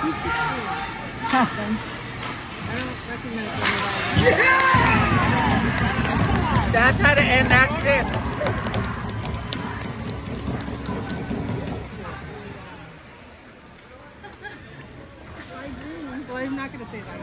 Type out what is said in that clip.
Who's That's how to end that shit. Well, I'm not going to say that.